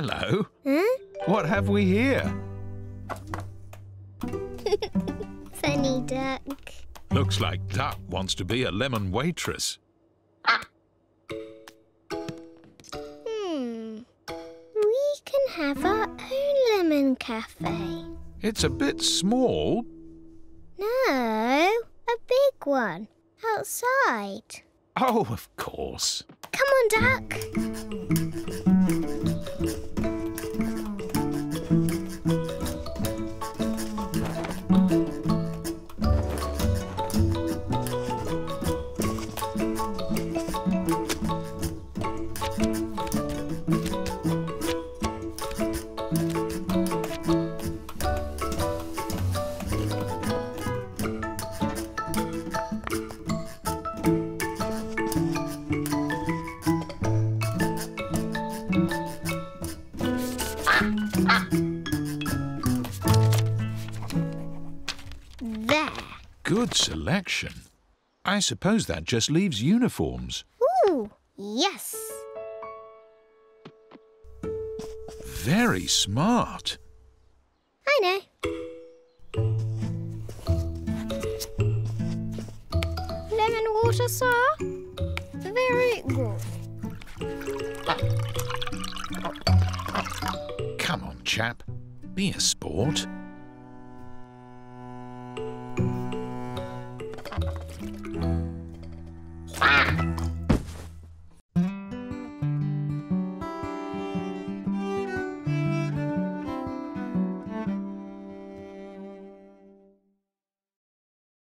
Hello. Huh? What have we here? Funny duck. Looks like Duck wants to be a lemon waitress. Hmm. We can have our own lemon cafe. It's a bit small. No, a big one. Outside. Oh, of course. Come on, Duck. Good selection. I suppose that just leaves uniforms. Ooh, yes. Very smart. I know. Lemon water, sir? Very good. Come on, chap. Be a sport. うん